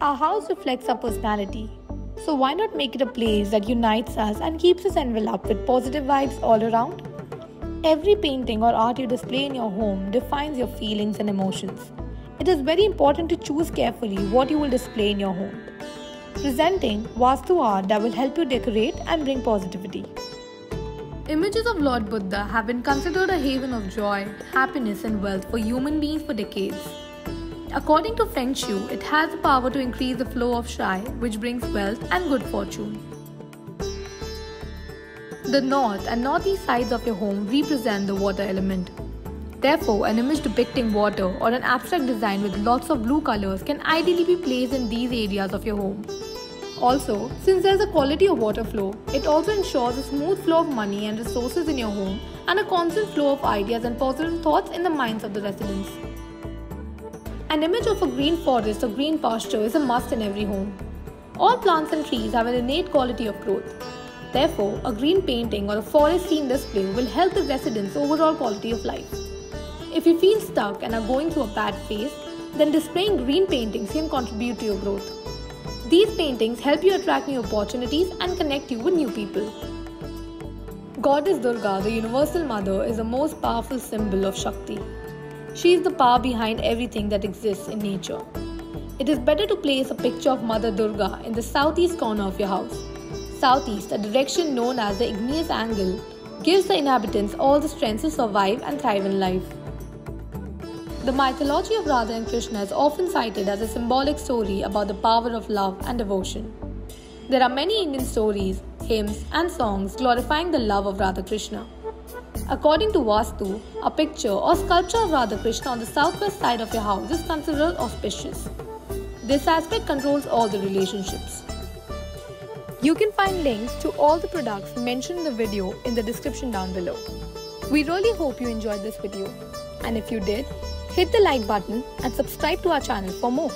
Our house reflects our personality. So why not make it a place that unites us and keeps us enveloped with positive vibes all around? Every painting or art you display in your home defines your feelings and emotions. It is very important to choose carefully what you will display in your home. Presenting Vastu art that will help you decorate and bring positivity. Images of Lord Buddha have been considered a haven of joy, happiness, and wealth for human beings for decades. According to Feng Shui, it has the power to increase the flow of Shai, which brings wealth and good fortune. The north and northeast sides of your home represent the water element. Therefore, an image depicting water or an abstract design with lots of blue colors can ideally be placed in these areas of your home. Also, since there's a quality of water flow, it also ensures a smooth flow of money and resources in your home and a constant flow of ideas and positive thoughts in the minds of the residents. An image of a green forest or green pasture is a must in every home. All plants and trees have an innate quality of growth. Therefore, a green painting or a forest scene display will help the residents' overall quality of life. If you feel stuck and are going through a bad phase, then displaying green paintings can contribute to your growth. These paintings help you attract new opportunities and connect you with new people. Goddess Durga, the Universal Mother, is the most powerful symbol of Shakti. She is the power behind everything that exists in nature. It is better to place a picture of Mother Durga in the southeast corner of your house. Southeast, a direction known as the igneous angle, gives the inhabitants all the strength to survive and thrive in life. The mythology of Radha and Krishna is often cited as a symbolic story about the power of love and devotion. There are many Indian stories, hymns, and songs glorifying the love of Radha Krishna. According to Vastu, a picture or sculpture of Radha Krishna on the southwest side of your house is considered auspicious. This aspect controls all the relationships. You can find links to all the products mentioned in the video in the description down below. We really hope you enjoyed this video. And if you did, hit the like button and subscribe to our channel for more.